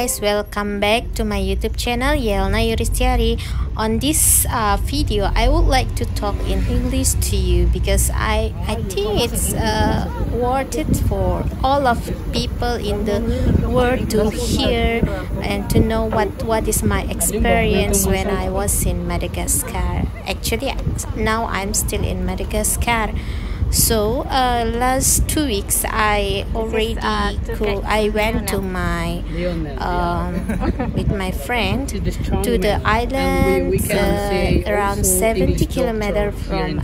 guys welcome back to my youtube channel Yelna Yuristiary. On this uh, video I would like to talk in English to you because I I think it's uh, worth it for all of people in the world to hear and to know what what is my experience when I was in Madagascar. Actually now I'm still in Madagascar so uh, last two weeks i already uh, go, i went to my um, with my friend to the island uh, around 70 kilometers from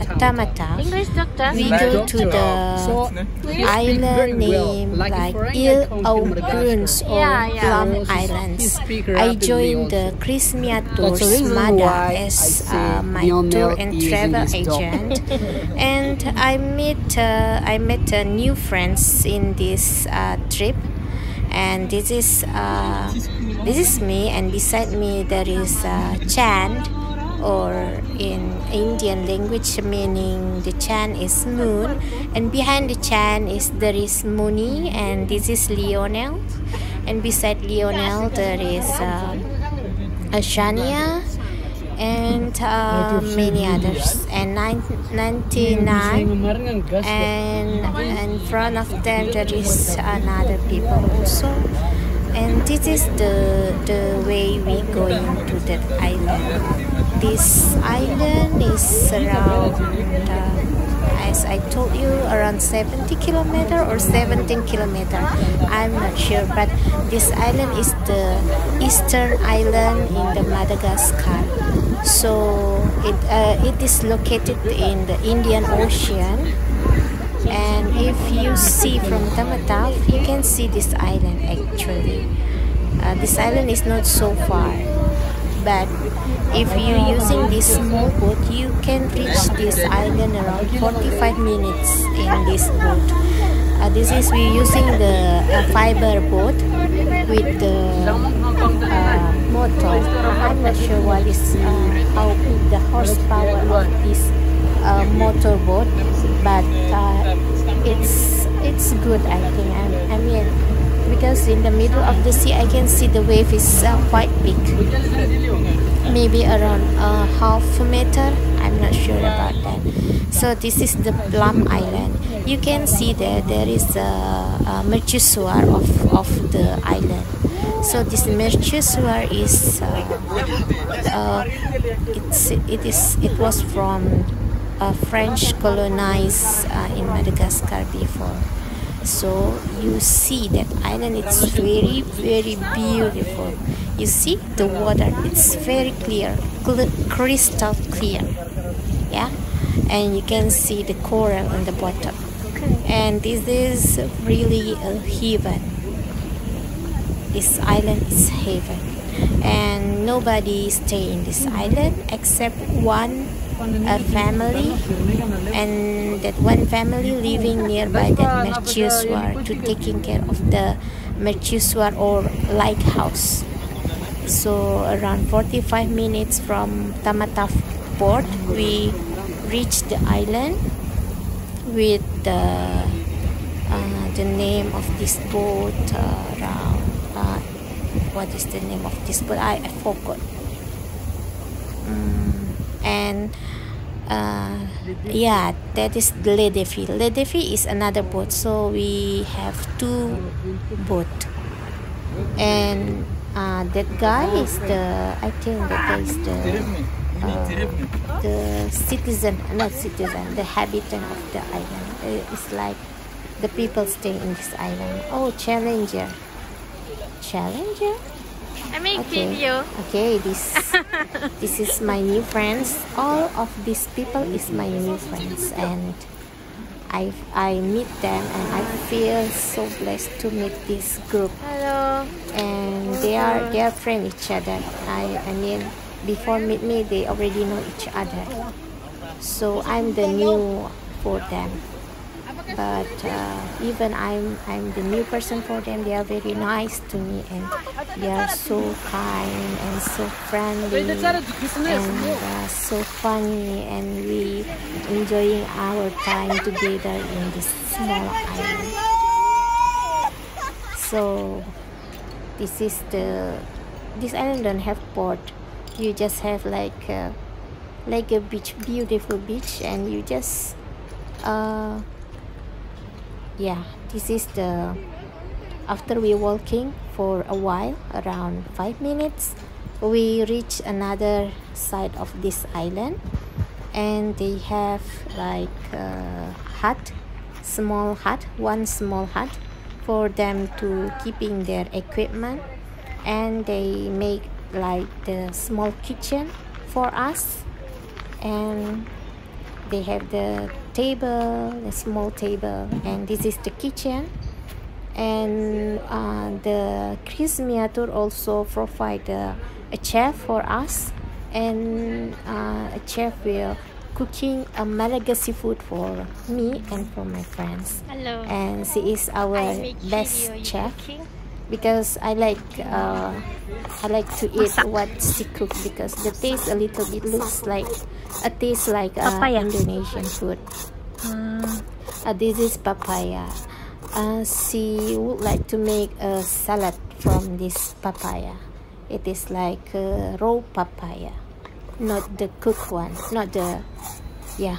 Tamatave we go to the island named like Ile aux Prunes or Plum Islands. I joined the Chris Tours Mada as uh, my tour and travel agent. And I'm met uh, I met uh, new friends in this uh, trip. And this is uh, this is me. And beside me there is uh, Chand or in Indian language meaning the Chan is moon and behind the Chan is there is Muni and this is Lionel. And beside Lionel there is uh, Ashania and uh, many others. And 99 and in front of them there is another people also. And this is the the way we going to that island this island is around uh, as I told you around 70 kilometer or 17 kilometer. I'm not sure but this island is the eastern island in the Madagascar. So it, uh, it is located in the Indian Ocean. And if you see from Tamatave you can see this island actually. Uh, this island is not so far but if you're using this small boat you can reach this island around 45 minutes in this boat. Uh, this is we're using the uh, fiber boat with the uh, motor. I'm not sure what is uh, how big the horsepower of this uh, motor boat but uh, it's it's good i think. I, I mean because in the middle of the sea I can see the wave is uh, quite big. Maybe around a half a meter? I'm not sure about that. So this is the Plum Island. You can see there there is a, a Mercusuar of, of the island. So this Mercusuar is uh, uh, it's it is it was from uh, French colonized uh, in Madagascar before so you see that island it's very very beautiful. You see the water it's very clear cl crystal clear. Yeah? And you can see the coral on the bottom. And this is really a heaven this island is heaven and nobody stay in this island except one a family and that one family living nearby that Mercusuar to taking care of the Mercusuar or lighthouse. So around 45 minutes from Tamatave port we reached the island with the uh, the name of this boat uh, around uh, what is the name of this boat? I, I forgot and uh, yeah that is Le Défi Le is another boat. So we have two boat. And uh, that guy is the I think that guy is the uh, the citizen not citizen the habitant of the island. It's like the people staying in this island. Oh challenger. Challenger I make okay. video. Okay, this this is my new friends. All of these people is my new friends, and I I meet them, and I feel so blessed to meet this group. Hello. And they are they are friend each other. I I mean before meet me they already know each other. So I'm the new for them but uh, even I'm I'm the new person for them. They are very nice to me and they are so kind and so friendly and uh, so funny. And we enjoying our time together in this small island. So this is the this island don't have port. You just have like uh, like a beach beautiful beach. And you just uh yeah this is the after we walking for a while around five minutes we reach another side of this island and they have like a hut small hut one small hut for them to keeping their equipment and they make like the small kitchen for us and they have the table a small table and this is the kitchen. And uh, the Chris Miniature also provide uh, a chef for us. And uh, a chef will cooking a Malagasy food for me and for my friends. Hello. and she is our best chef because I like uh, I like to eat what she cook because the taste a little bit looks like a taste like uh, Papaya. Indonesian food. Uh, this is papaya. Uh, she would like to make a salad from this papaya. It is like uh, raw papaya, not the cooked one, not the yeah,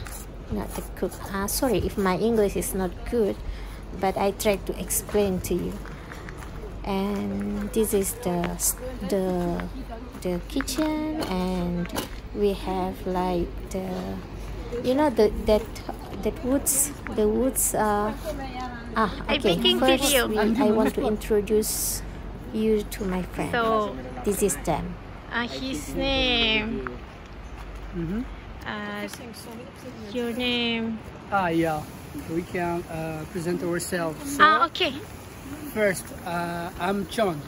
not the cook. Uh, sorry if my English is not good, but I try to explain to you and this is the the the kitchen and we have like the you know the that that woods the woods uh ah I'm okay making first video. we, i want to introduce you to my friend So, this is them uh, his name. Mm-hmm. Uh, your name. Ah, yeah. We can uh, present ourselves. So, Ah, okay. First, uh, I'm Chon.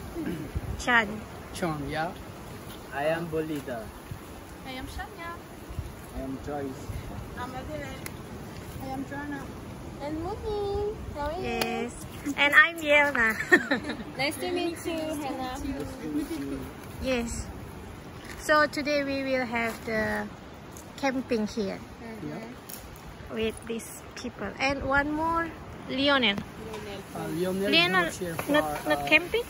Chan. Chon, yeah. I am Bolida. I am Shanya. I am Joyce. I'm Adirel. I am Joanna. And Mumu. How are you? Yes. And I'm Yelna. Nice to meet you, Hannah. yes. So today we will have the camping here with these people. And one more, Lionel. Uh, Lionel, Lionel, not here for, not, not uh, camping?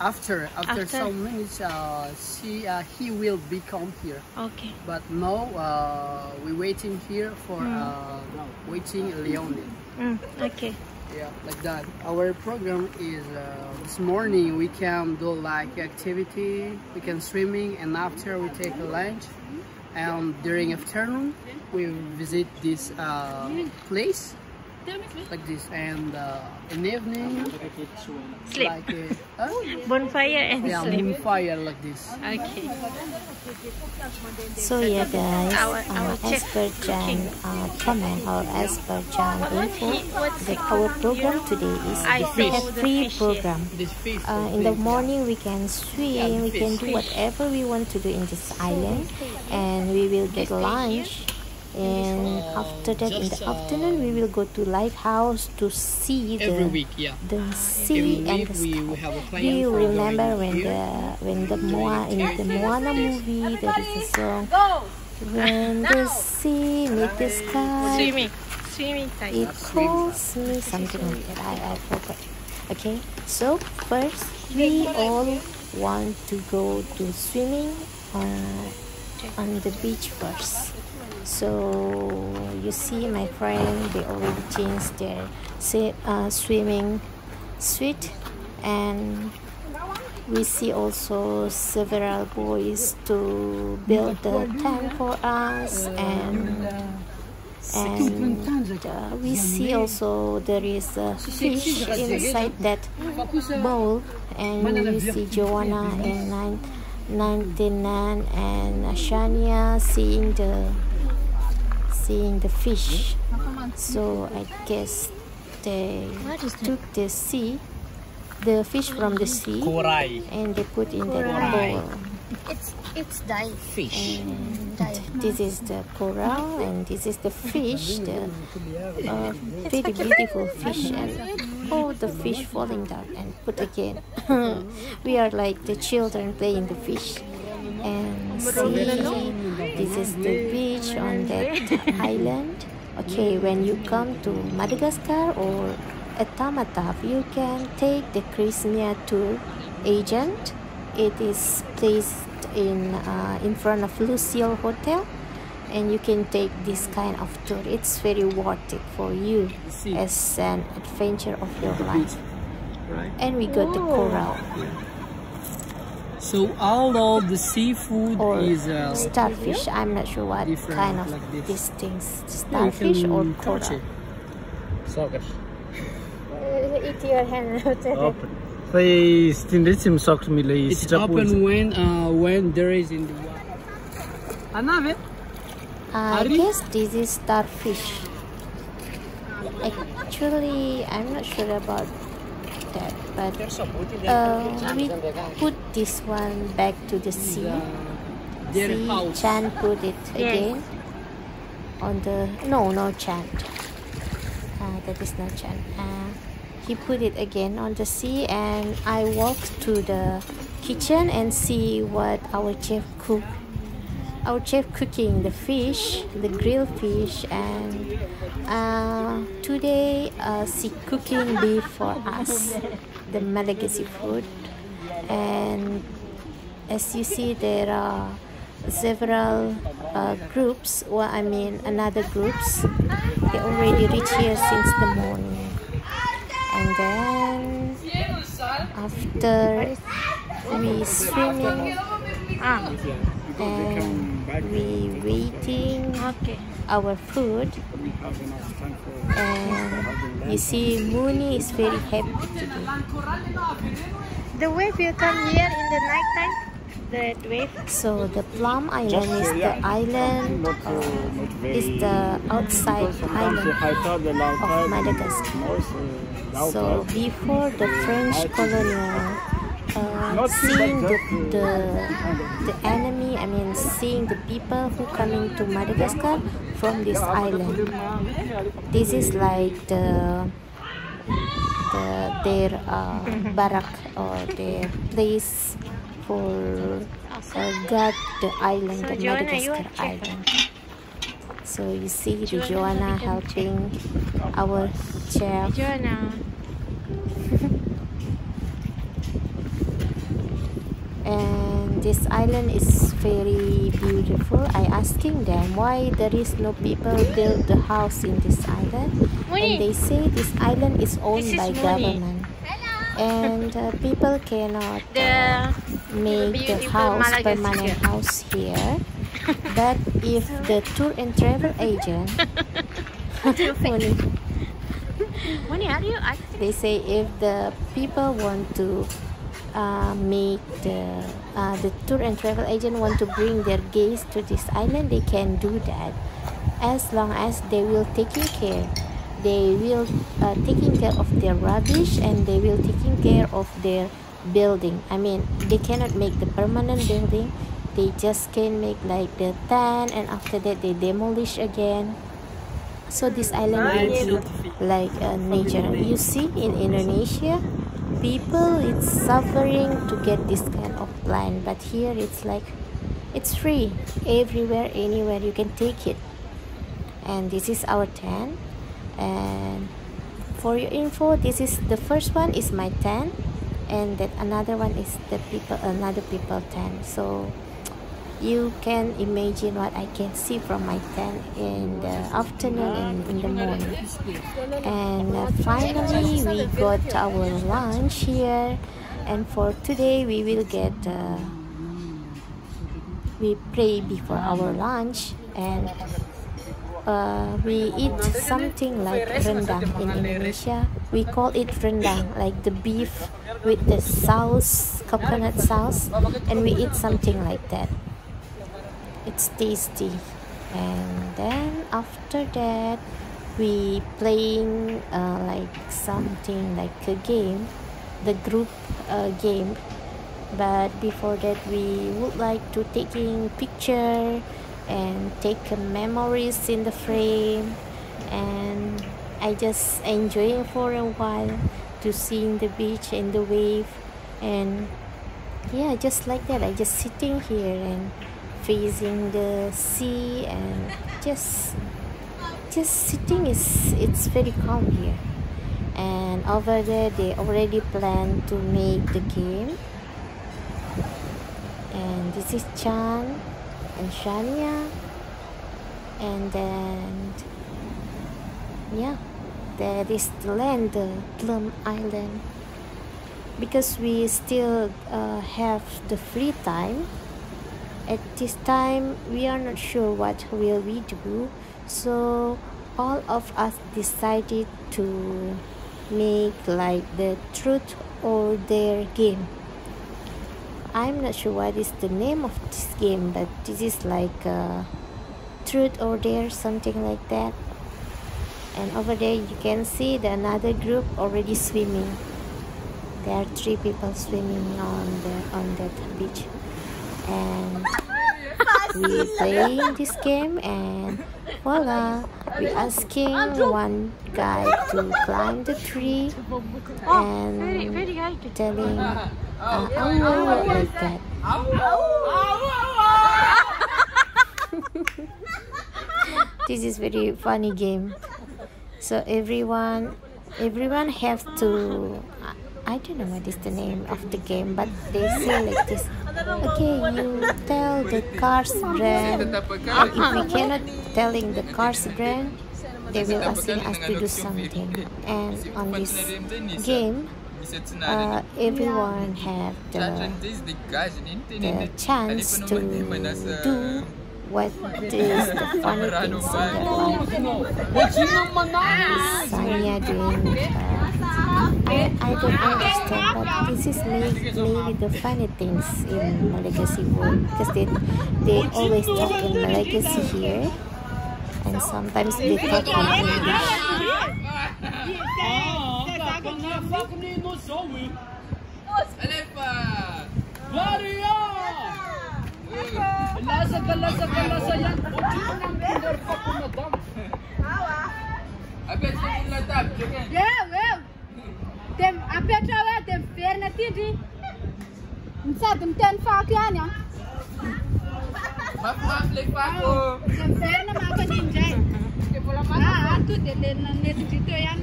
After, after, After. some minutes, uh, she, uh, he will become here. Okay. But now, uh, we waiting here for uh, waiting Lionel. Mm, okay. Yeah, like that. Our program is uh, this morning we can do like activity, we can swimming, and after we take a lunch. And during afternoon, we visit this uh, place like this. And uh, in the evening, Sleep. like uh, uh, Bonfire and yeah, sleep. fire like this. Okay. so yeah guys Our- uh, our as chef per Jan uh, comment or as per Jan info that our program today is I we saw have the free fish program This fish. uh, in the morning we can swim we can do whatever we want to do in this island and we will get lunch and after that in the afternoon we will go to lighthouse to see the Every week, yeah. the sea Every and week the we, sky. we have a plan. do you remember when here. the when the Moa in the Moana movie there is a song when the sea meet the sky Swimming. Swimming time. it calls me something like that. I, I forgot. Okay, so first we all want to go to swimming uh, on the beach first. So you see my friend, they already changed their uh, swimming suit. And we see also several boys to build the tent for us. And and uh, we see also there is a fish inside that bowl. And we see Joanna and nine, 99 and Shania seeing the seeing the fish. So I guess they took the sea the fish from the sea Korai. and they put in the bowl. It's it's dying. Fish. and this is the coral and this is the fish the uh, very beautiful fish. And oh the fish falling down and put again. We are like the children playing the fish and see this is the beach on that island okay when you come to madagascar or at tamatave you can take the Chrismia tour agent. It is placed in uh, in front of Lucille Hotel, and you can take this kind of tour. It's very worth it for you as an adventure of your life. Right. And we got the coral So all of the seafood or is uh, starfish. I'm not sure what Different, kind of like this. these things. Starfish can or touch coral. it. Soccer. Eat your hand. Open. Phải tin đến sim soccer mi lấy It's open when uh, when there is in the water. Anave? I guess this is starfish. Actually, I'm not sure about that, but uh, we put this one back to the sea. See. Chan put it again on the no, no Chan. Uh, that is not Chan. Uh, he put it again on the sea, and I walked to the kitchen and see what our chef cook. Our chef cooking the fish, the grilled fish, and uh, today uh, she cooking beef for us, the Malagasy food, and as you see there are several uh, groups. Well i mean another groups. They already reach here since the morning. And then after we swimming Ah, and we waiting okay. our food and you see Mooney is very happy today The wave will come here in the night time. That wave. So the Plum Island is the island, uh, is the outside island of Madagascar. So before the French colonial, uh, seeing the, the the enemy, I mean seeing the people who coming to Madagascar from this island. This is like the the their uh, barrack or their place for uh, guard the island, So, the Joanna, Madagascar island. So you see the Joanna, Joanna you can helping our chef Joanna. And this island is very beautiful. I asking them why there is no people build the house in this island. And they say this island is owned is by Moni. government. And uh, people cannot uh, make the house permanent house here. But if the tour and travel agent Moni, Moni, are you? I they say if the people want to uh, make the uh, the tour and travel agent want to bring their guests to this island they can do that. As long as they will taking care they will uh, taking care of their rubbish and they will taking care of their building. I mean they cannot make the permanent building. They just can make like the tent and after that they demolish again. So this island will be like a nature. You see in indonesia people it's suffering to get this kind of plant but here it's like it's free. Everywhere anywhere you can take it. And this is our tent and for your info this is the first one is my tent and that another one is the people another people tent so you can imagine what I can see from my tent in the afternoon and in the morning. And uh, finally, we got our lunch here. And for today, we will get uh, we pray before our lunch and uh, we eat something like rendang in Indonesia. We call it rendang, like the beef with the sauce, coconut sauce, and we eat something like that it's tasty. And then after that we playing uh, like something like a game the group uh, game. But before that we would like to taking picture and take memories in the frame. And i just enjoying for a while to seeing the beach and the wave. And yeah just like that i just sitting here and facing the sea and just just sitting is it's very calm here. And over there they already plan to make the game. And this is Chan and Shania. And then yeah that is the land the Plum Island. Because we still uh, have the free time at this time we are not sure what will we do. So all of us decided to make like the truth or dare game. I'm not sure what is the name of this game but this is like uh, truth or dare something like that. And over there you can see the another group already swimming. There are three people swimming on the on that beach and we playing this game and voila we asking one guy to climb the tree and telling uh, like that this is very funny game so everyone everyone have to I don't know what is the name of the game, but they say like this. Okay, you tell the car's brand, and if we cannot telling the car's brand, they will asking us to do something. And on this game, uh, everyone have the, the chance to do what is the funny things in their life. Sanya doing uh, I, don't understand, but this is maybe the funny things in Malagasy world because they they always talk in Malagasy here, and sometimes they talk in English. Yeah, indry misady miteny fako ihany a mafimafy le fako. Ah, Miverina mako an'iny ndray atody ah, ah, de lenina netindriteo ihany.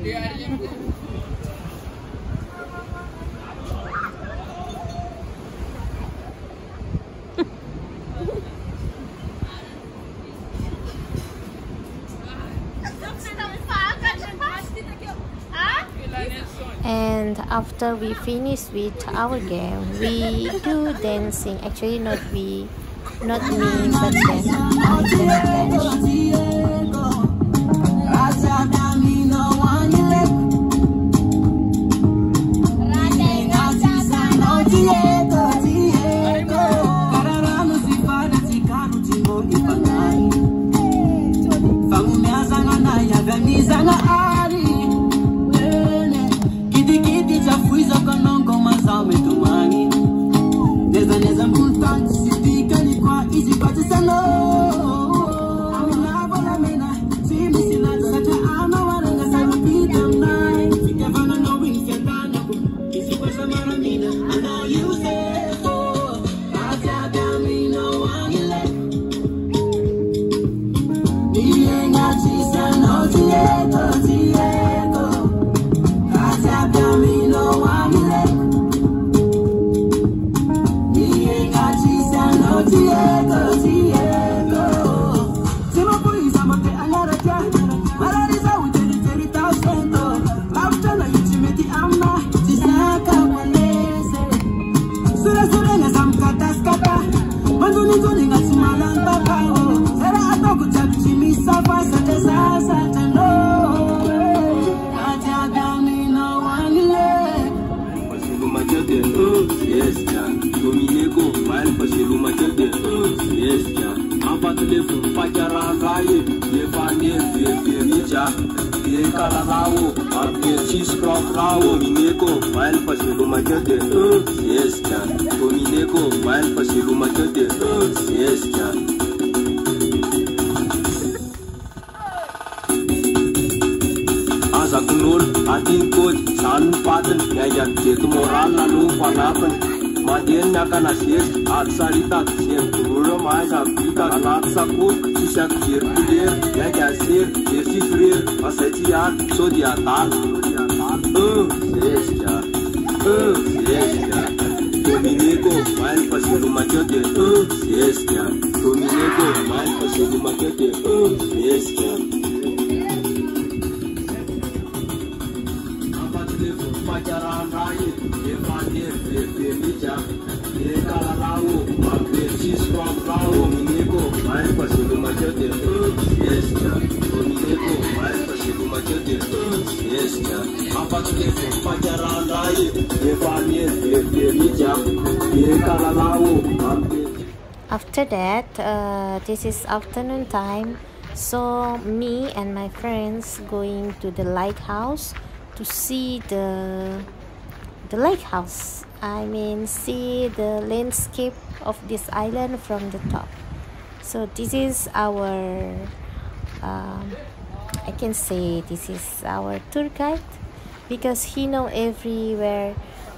After we finish with our game we do dancing. Actually not we not me but then I can dance Zanga ari azakon'olo adinykôty zany nopatiny miainga jeto moraly naloha fanapiny mandeny miakana zery ady saritady zery dororo mahaiza vita anaty sakory sisy akijery kolery miainga azery jery olhou a vida A lata sacou, se se atir Poder, é que é ser, ter de frer Facetear, sou de ataque Ancestra, ah, ancestra ah, Dominico, mais pra ser uma que eu tenho Ancestra, dominico, mais pra ser uma que eu tenho Ancestra After that, uh, this is afternoon time. So me and my friends going to the lighthouse to see the the lighthouse I mean see the landscape of this island from the top so this is our um, I can say this is our tour guide because he know everywhere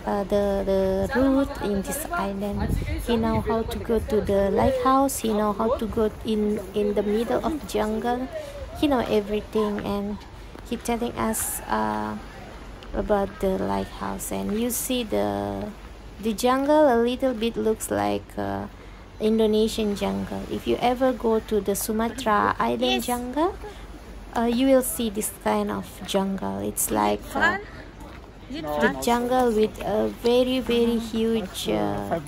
uh, the the route in this island. He know how to go to the lighthouse. He know how to go in in the middle of jungle. He know everything and he telling us uh, about the lighthouse. And you see the the jungle a little bit looks like uh, Indonesian jungle. If you ever go to the Sumatra island jungle uh, you will see this kind of jungle. It's like uh, the jungle with a very very huge uh,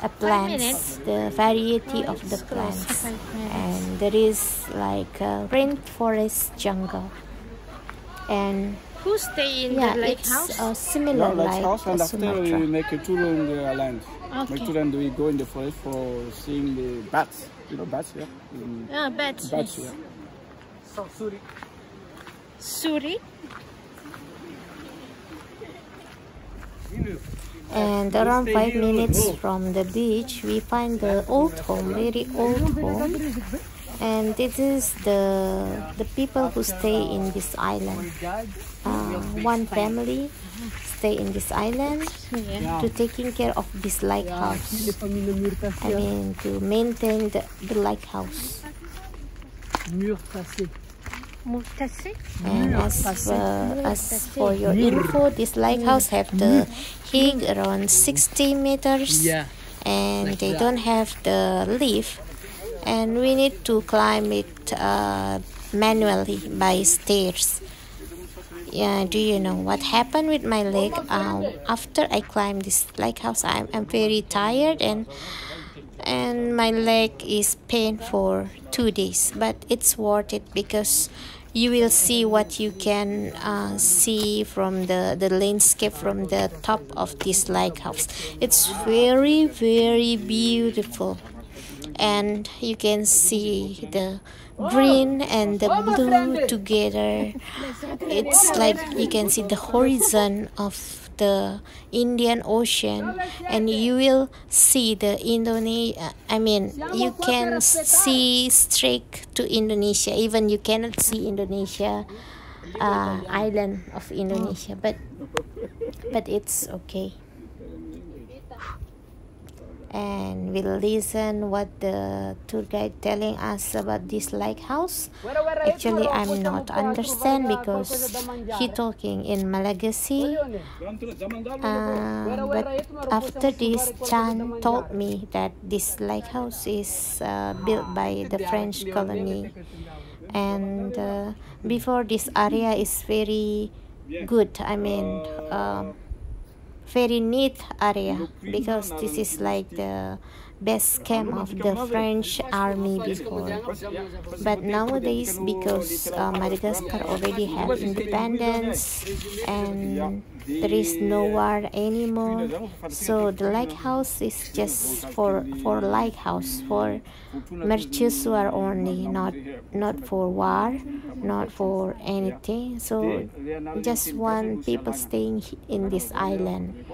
uh, plants the variety of the plants. and there is like a rainforest jungle. And who stay in yeah, the lake it's house? uh, similar no, like house, and after Sumatra. we make a tour in the island. Okay. Make tour and we go in the forest for seeing the bats. You know bats, yeah? In Ah, bats. bats, yes. yeah. Suri. and around five minutes from the beach we find the old home very old home and this is the the people who stay in this island uh, one family stay in this island to taking care of this lighthouse. I mean to maintain the, the lighthouse. Murtasi. and as, uh, as for your info this lighthouse have the height around 60 meters Yeah. and they don't have the lift and we need to climb it uh, manually by stairs yeah do you know what happened with my leg? Uh, after i climbed this lighthouse I'm, I'm very tired and and my leg is pain for two days but it's worth it because you will see what you can uh, see from the the landscape from the top of this lighthouse. It's very very beautiful and you can see the green and the blue together. It's like you can see the horizon of the Indian Ocean and you will see the Indonesia I mean you can see straight to Indonesia. Even you cannot see Indonesia uh, island of Indonesia but but it's okay and we'll listen what the tour guide telling us about this lighthouse. Actually i'm not understand because he talking in malagasy. uh, but after this chan told me that this lighthouse is uh, built by the french colony. And uh, before this area is very good i mean um, very neat area because this is like the best camp of the French army before. But nowadays, because uh, Madagascar already have independence and there is no war anymore, so the lighthouse is just for for lighthouse for mercusuar only, not not for war, not for anything. So just one people staying in this island.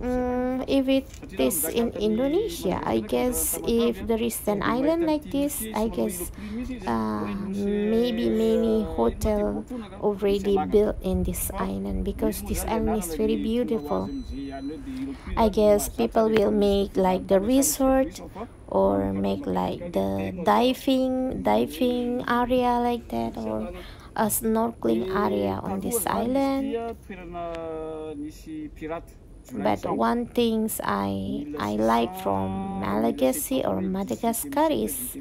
Mm, if it is in Indonesia, I guess if there is an island like this, I guess uh, maybe many hotel already built in this island because this island is very beautiful. I guess people will make like the resort or make like the diving diving area like that or a snorkeling area on this island. But one things I I like from Malagasy or Madagascar is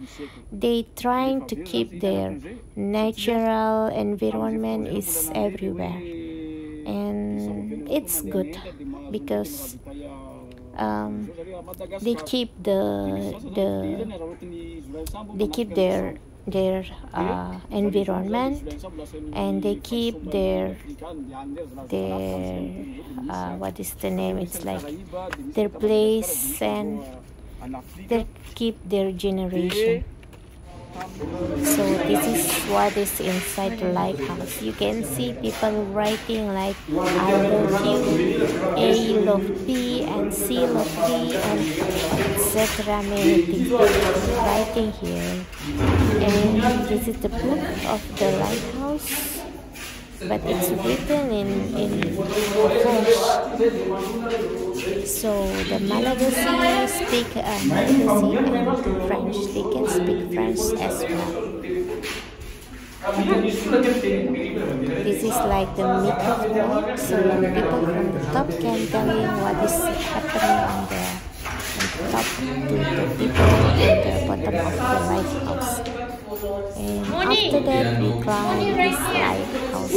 they trying to keep their natural environment is everywhere. And it's good because um, they keep the the they keep their their uh, environment and they keep their their uh, what is the name? It's like their place and they keep their generation. So this is what is inside the lighthouse. You can see people writing like i love you a love b and c love b and etc many things. Writing here. And this is the book of the lighthouse but it's written in, in French. So the Malagasy speak uh, Malagasy and French. They can speak French as well. This is like the microphone, so people from the top can tell you what is happening on the, on the top to the people at the bottom of the lighthouse. And after that, we climb this lighthouse.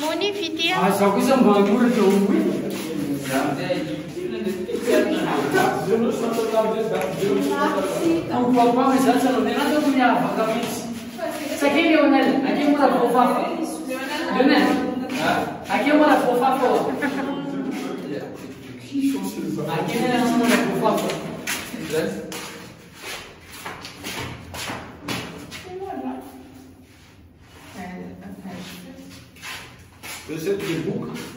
Moni video. Aqui é Leonel, aqui é mora fofa. Né? É. Aqui é uma por favor. Aqui é uma por favor. Eu sei o que é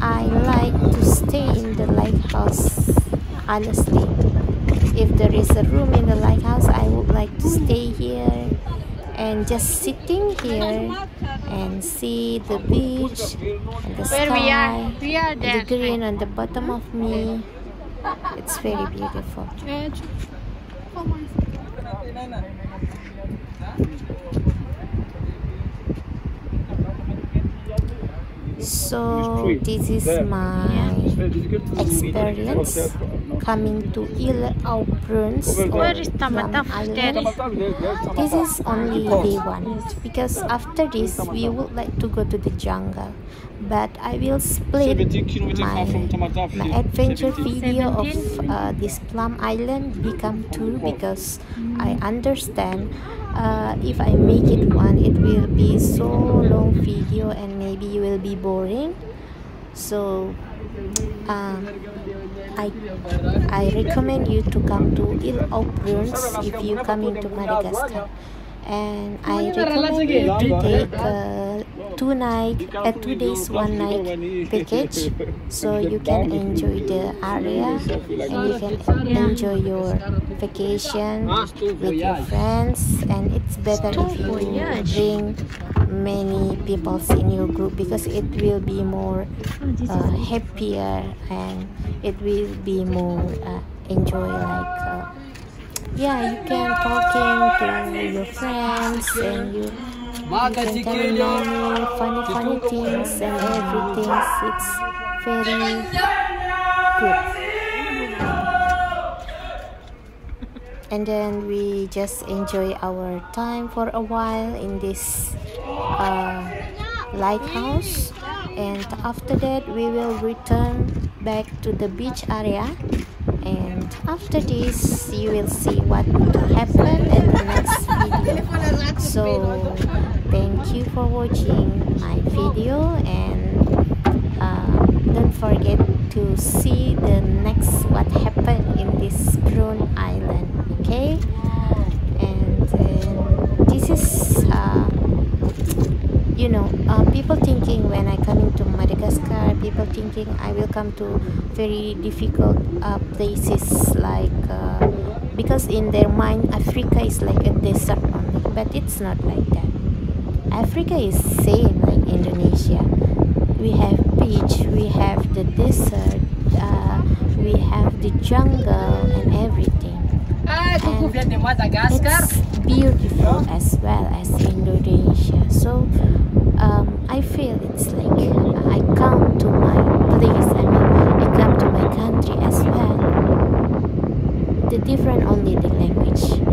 I like to stay in the lighthouse. Honestly, if there is a room in the lighthouse, I would like to stay here and just sitting here and see the beach and the Where we are? sky We are there. the green on the bottom of me it's very beautiful so this is my experience coming to Ile aux Prunes Where or is Plum Tamatave? Island. this is only day one. Because after this we would like to go to the jungle. But I will split my, far from Tamatave. my adventure video of uh, this Plum Island become two because I understand uh, if I make it one it will be so long video and maybe you will be boring. So uh, I I recommend you to come to Ile aux if you come into Madagascar and I recommend you to take a two night a two days one night package so you can enjoy the area. And you can enjoy your vacation with your friends and it's better if you bring many people in your group because it will be more uh, happier and it will be more uh, enjoy like uh, yeah you can talking to your friends and you you can tell many funny funny things and everything. It's very good. And then we just enjoy our time for a while in this uh, lighthouse. And after that we will return back to the beach area and after this you will see what happened in the next video. So thank you for watching my video and uh, don't forget to see thinking i will come to very difficult uh, places like uh, because in their mind africa is like a desert only but it's not like that. Africa is same like indonesia. We have beach we have the desert uh, we have the jungle and everything. And it's beautiful as well as Indonesia. So um, I feel it's like I come to my place I mean I come to my country as well the different only the language